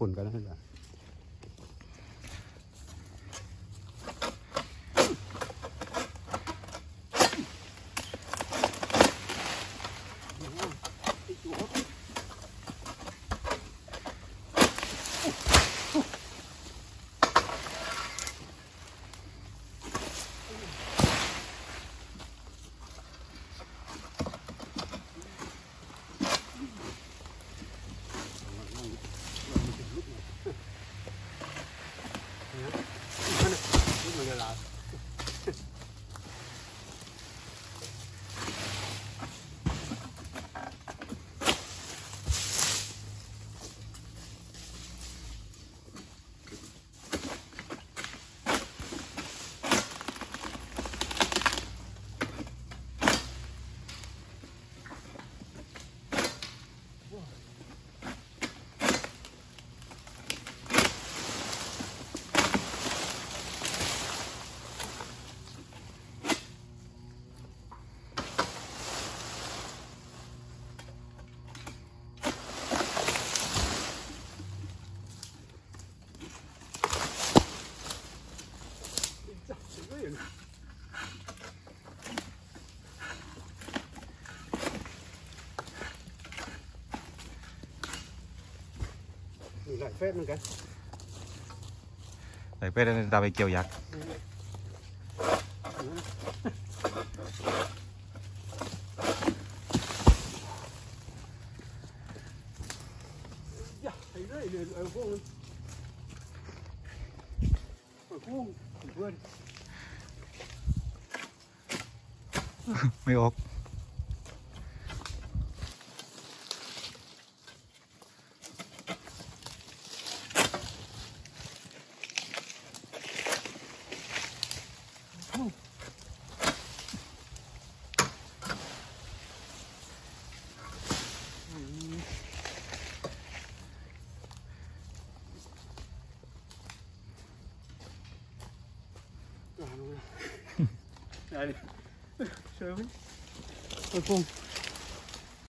คุลก็ได้จ้ะ lại phép nữa cái. Để phép nên ta phải chiều giặt Mấy ốc. Allez, je répond.